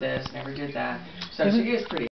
this, never did that. So she is pretty